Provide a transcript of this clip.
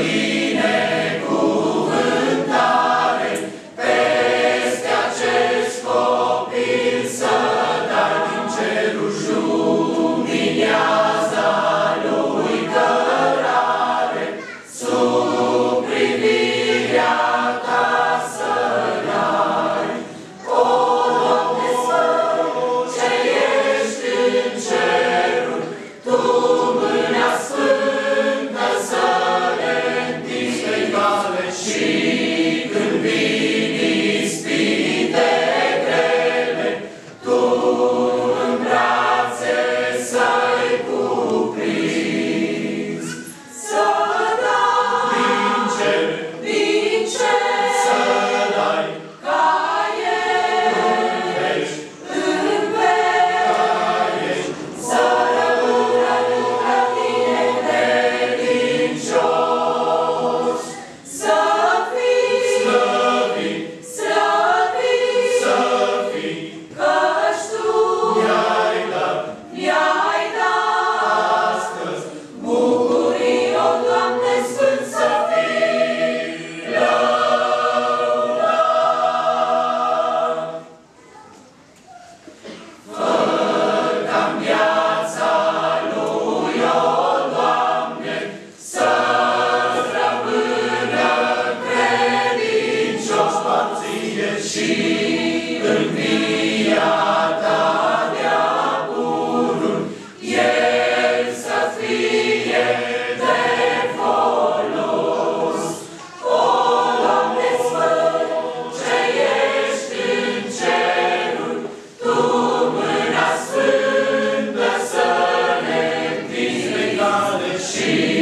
Glory she see